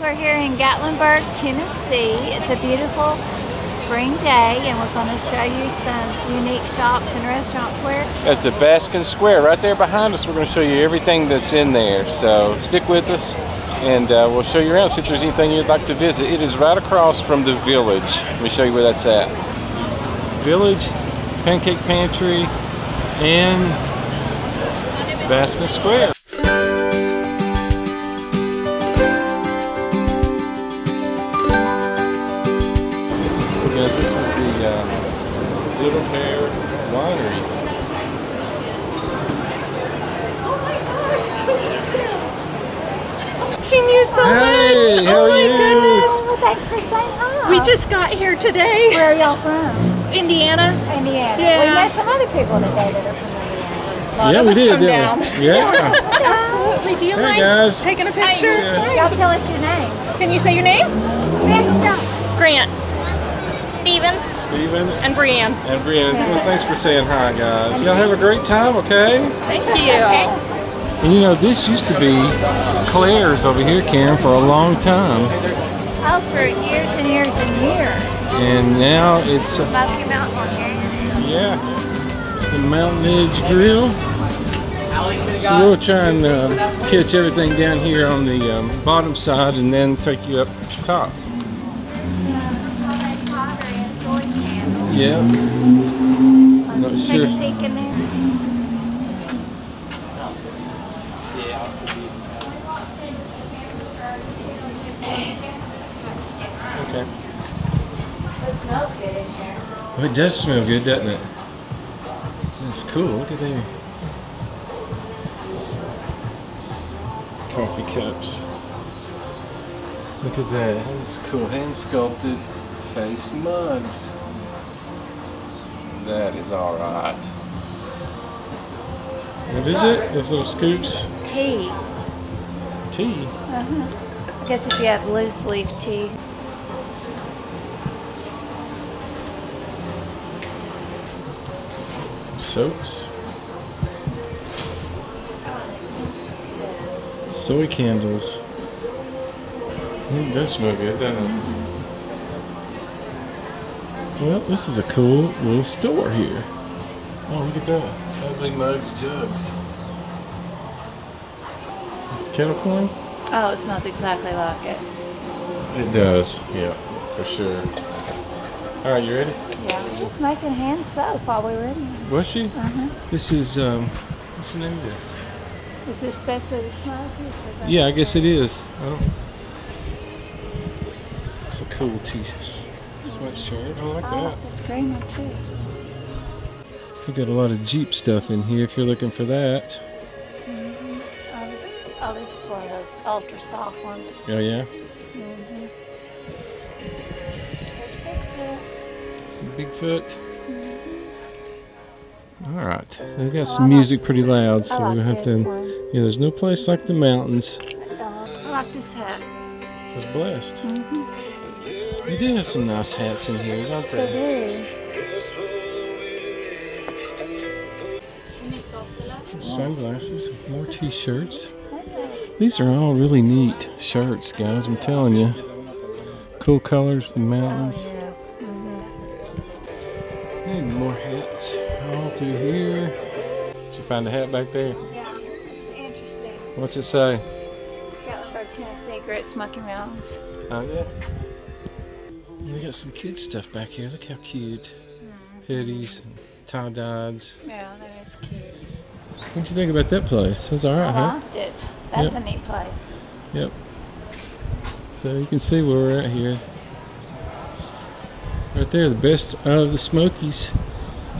we're here in Gatlinburg, Tennessee. It's a beautiful spring day and we're going to show you some unique shops and restaurants where At the Baskin Square, right there behind us, we're going to show you everything that's in there. So stick with us and uh, we'll show you around, see if there's anything you'd like to visit. It is right across from the Village. Let me show you where that's at. Village, Pancake Pantry, and Baskin Square. You so Hey, much. oh my you? goodness. Well, thanks for saying hi. We just got here today. Where are y'all from? Indiana. Indiana. Yeah. We met some other people today that are from Indiana. A lot yeah, of we us did, come down. we? Yeah. Absolutely. Do you Hey, mind guys. taking a picture? Hey. Y'all tell us your names. Can you say your name? Grant Steven. Steven and Brienne. and Brian, well, thanks for saying hi, guys. Y'all have a great time, okay? Thank you. And you know, this used to be Claire's over here, Karen, for a long time. Oh, for years and years and years. And now it's, Smoky Mountain Organics. yeah, it's the Mountain Edge Grill. So we'll try and uh, catch everything down here on the um, bottom side and then take you up top. Soy candles. Yeah. Not Take sure. a peek in there. Smells good in here. Well, it does smell good, doesn't it? It's cool. Look at there. Coffee cups. Look at that. That's cool. Hand sculpted face mugs. That is alright. What is it? Those little scoops? Tea. Tea. Uh I guess if you have loose leaf tea. Soaps. Soy candles. It does smell good, doesn't it? Well, this is a cool little store here. Oh, look at that. Ugly mugs, jugs. It's kettle corn? Oh, it smells exactly like it. It does, yeah, for sure. All right, you ready? Yeah, just making hand soap while we were in here. Was she? Uh-huh. This is, um, what's the name of this? Is this the smoky? Yeah, I guess it is. Don't. It's a cool t sweatshirt. I like I that. this green one too. We got a lot of Jeep stuff in here if you're looking for that. Oh this, oh, this is one of those ultra soft ones. Oh yeah, Bigfoot. All right, so we got some music pretty loud, so we're like gonna have to. one. Yeah, there's no place like the mountains. I like this hat. It's blessed. Mm-hmm. We do have some nice hats in here, don't They they? do. Sunglasses, more t-shirts. These are all really neat shirts, guys. I'm telling you. Cool colors, the mountains. Oh, yes. And more hats all through here. Did you find a hat back there? Yeah, it's interesting. What's it say? Gatlinburg, Tennessee, Great Smoky Mountains. Oh yeah. We got some kids stuff back here. Look how cute. Mm-hmm. Hoodies and tie-dyes. Yeah, that is cute. What'd you think about that place? That's alright, I huh? liked it. That's Yep. a neat place. Yep. So you can see where we're at here. Right there, the best out of the Smokies.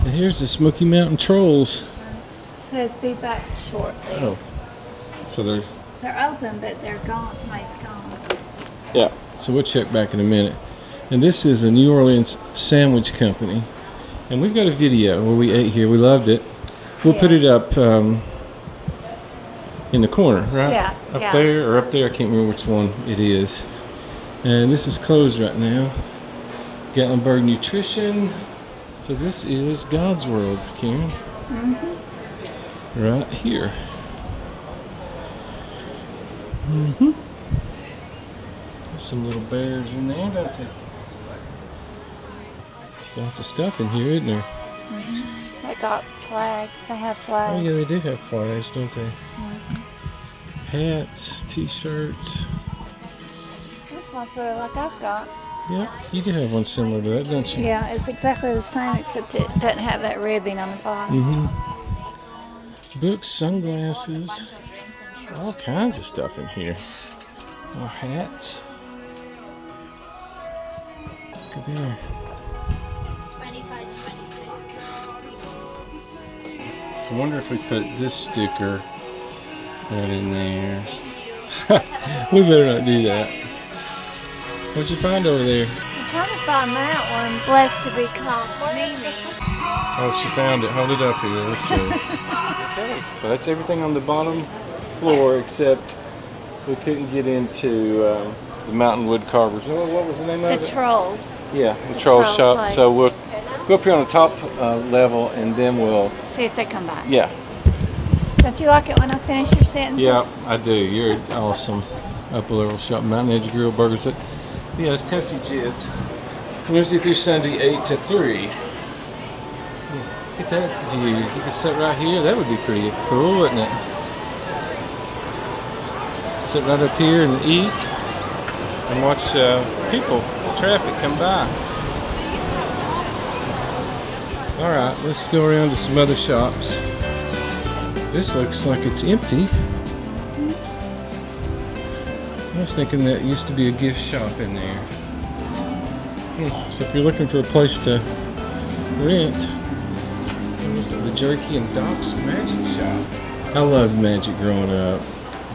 And here's the Smoky Mountain Trolls. Says be back shortly. Oh. So they're They're open, but they're gone. Somebody's gone. Yeah. So we'll check back in a minute. And this is a New Orleans sandwich company. And we've got a video where we ate here. We loved it. We'll put it up um, in the corner, right? Yeah, Up yeah. there or up there. I can't remember which one it is. And this is closed right now. Gatlinburg Nutrition. So this is God's World, Karen. Mm-hmm. Right here. Mhm. Some little bears in there, don't they? There's lots of stuff in here, isn't there? They got flags. They have flags. Oh yeah, they do have flags, don't they? Hats, t-shirts. This one's sort of like I've got. Yeah, you do have one similar to that, don't you? Yeah, it's exactly the same except it doesn't have that ribbing on the bottom. Mm-hmm. Books, sunglasses, all kinds of stuff in here. More hats. Look at there. So I wonder if we put this sticker right in there. we better not do that. What'd you find over there? I'm trying to find that one. Blessed to be called Mimi. Oh, she found it. Hold it up here. Let's see. okay, so that's everything on the bottom floor except we couldn't get into um, the Mountain Wood Carvers. Oh, what was the name The of it? The Trolls. yeah, the, troll, troll shop. place. So we'll go up here on the top uh, level and then we'll, See if they come back. yeah. Don't you like it when I finish your sentences? Yeah, I do. You're awesome. Upper level shop, Mountain Edge Grill Burgers. Yeah, it's Tennessee Jed's. Wednesday through Sunday, 8 to 3. Look at that view. You could sit right here. That would be pretty cool, wouldn't it? Sit right up here and eat and watch uh, people, traffic come by. All right, let's go around to some other shops. This looks like it's empty. I was thinking that used to be a gift shop in there. Hmm, So if you're looking for a place to rent, the Jerky and Doc's Magic Shop. I loved magic growing up.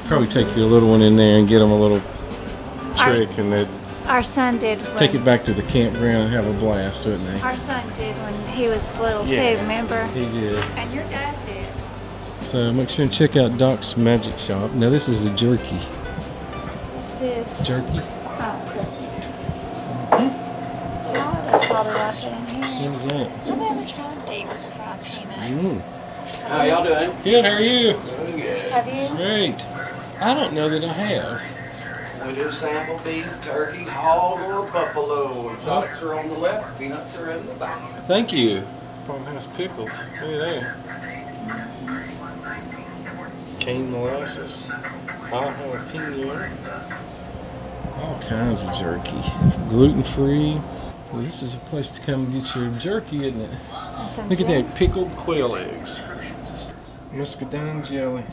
Probably take your little one in there and get them a little trick and they'd Our son did take it back to the campground and have a blast, wouldn't they? Our son did when he was little Yeah. too, remember? He did. And your dad did. So make sure and check out Doc's Magic Shop. Now this is the jerky. What's this? Jerky? Oh. That's probably like it in here. What is that? I've never tried deep fried peanuts. Mm. How y'all doing? Good, how are you? Doing good. Have you? Great. I don't know that I have. We do sample beef, turkey, hog, or buffalo. Exotics are on the left, peanuts are in the back. Thank you. Farmhouse pickles. Look at there. Cane molasses. Hot jalapeno. All kinds of jerky. Gluten free. Well, this is a place to come get your jerky, isn't it? Some Look at that pickled quail eggs. Muscadine jelly.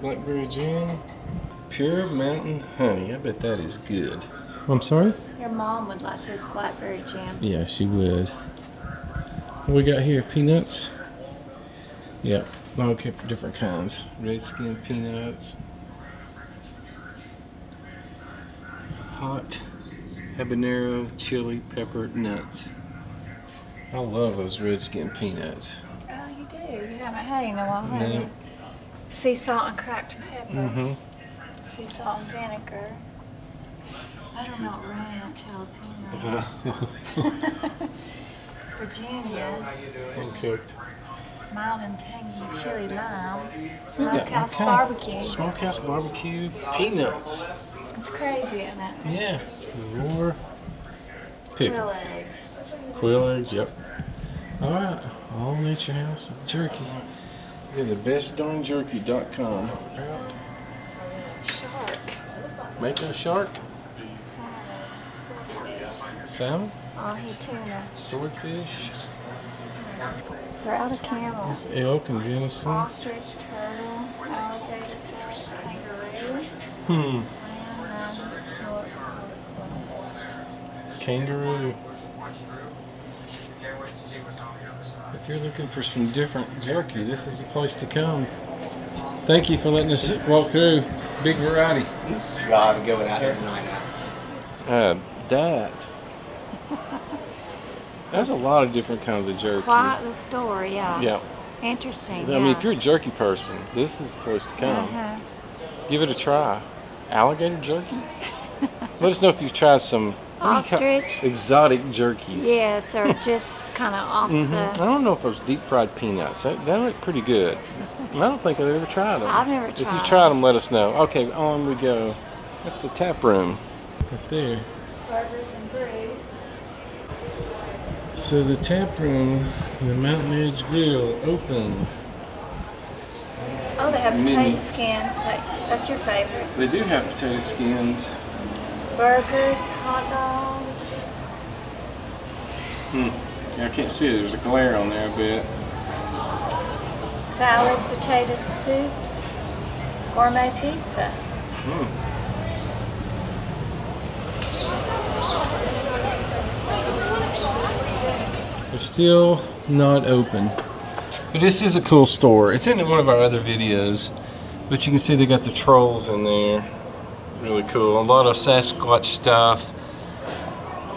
Blackberry jam. Pure mountain honey. I bet that is good. Oh, I'm sorry? Your mom would like this blackberry jam. Yeah, she would. What we got here? Peanuts? Yep. Okay, different kinds. Red skin peanuts. Hot habanero chili pepper nuts. I love those red skin peanuts. Oh, you do? You haven't had any in a while, have No. you? Sea salt and cracked pepper. Mm-hmm. Sea salt and vinegar. Butternut ranch jalapeno. Virginia. How you doing? Uncooked. Mild and tangy chili lime. Yeah, Smokehouse okay. barbecue. Smokehouse barbecue peanuts. It's crazy, isn't it? Yeah. More pickles. eggs. Quail eggs, yep. All right, all nature house jerky. They're the bestdarnjerky.com. Shark. Mako shark, Salmon. Swordfish. salmon, Ahi tuna. swordfish, They're out of camels. elk, and venison. Ostrich, turtle, alligator, kangaroo, Hmm, kangaroo. If you're looking for some different jerky, this is the place to come. Thank you for letting us walk through. Big variety. Y'all have a good one out there tonight now. Uh, that. That's a lot of different kinds of jerky. Quite the story, yeah. Yeah. Interesting. I mean, if you're a jerky person, this is the place to come. uh-huh. Give it a try. Alligator jerky? Let us know if you've tried some what ca- Ostrich. exotic jerkies. Yes, or just kind of off Mhm. I don't know if it was deep fried peanuts. That, that looked pretty good. I don't think I've ever tried them. I've never tried. If you've tried tried them, let us know. Okay, on we go. That's the tap room. Right there. Burgers and brews. So the tap room, the Mountain Edge Grill, open. Oh, they have Mini. potato skins. Like, that's your favorite. They do have potato skins. Burgers, hot dogs. Yeah, I can't see it. There's a glare on there a bit. Salads, potato soups, gourmet pizza. Hmm. They're still not open. But this is a cool store. It's in one of our other videos. But you can see they got the trolls in there. Really cool. A lot of Sasquatch stuff.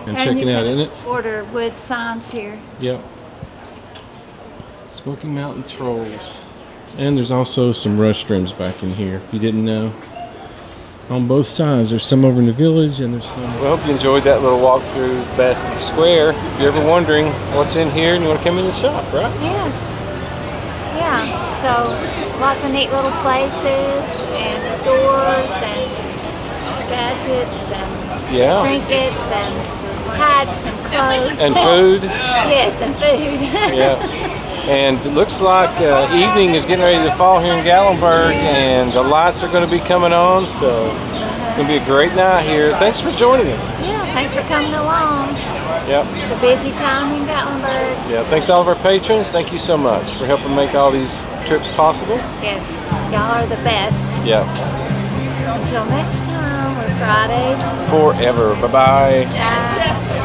And, check you it out, can isn't it? Order wood signs here. Yep. Smoky Mountain Trolls. And there's also some restrooms back in here, if you didn't know. On both sides. There's some over in the village and there's some. Well, hope you enjoyed that little walk through Baskin Square. If you're ever wondering what's in here and you want to come in and shop, right? Yes. Yeah. So lots of neat little places and stores and gadgets and Yeah. trinkets and hats and clothes. And food. yes, and food. yeah. And it looks like uh, evening is getting ready to fall here in Gatlinburg, and the lights are going to be coming on, so it's going to be a great night here. Thanks for joining us. yeah. Thanks for coming along. Yep. It's a busy time in Gatlinburg. Yeah. Thanks to all of our patrons. Thank you so much for helping make all these trips possible. Yes. Y'all are the best. Yeah. Until next time, Fridays. Forever. Bye bye. Bye.